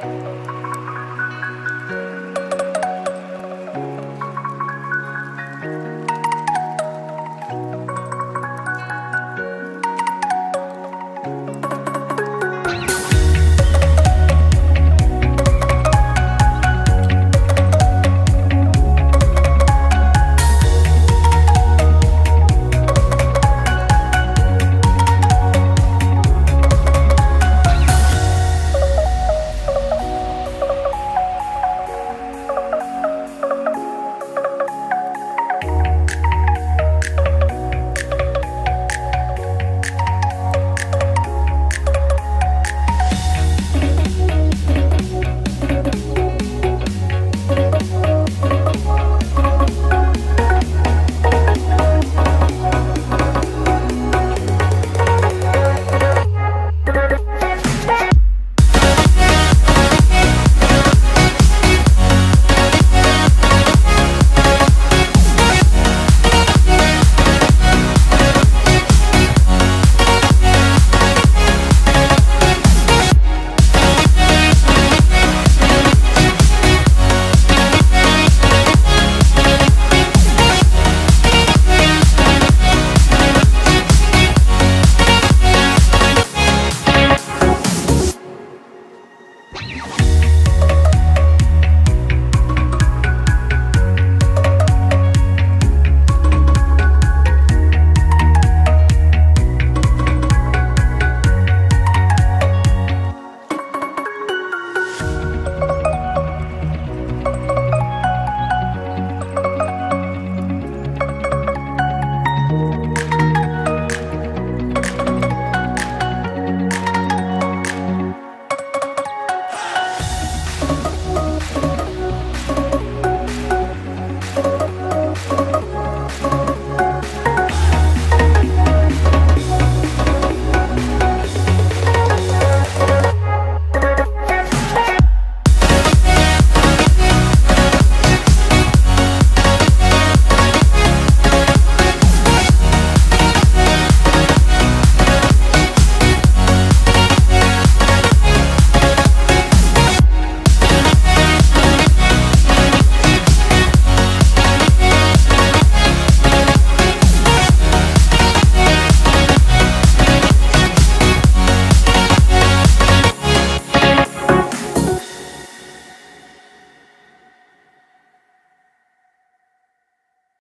Bye. you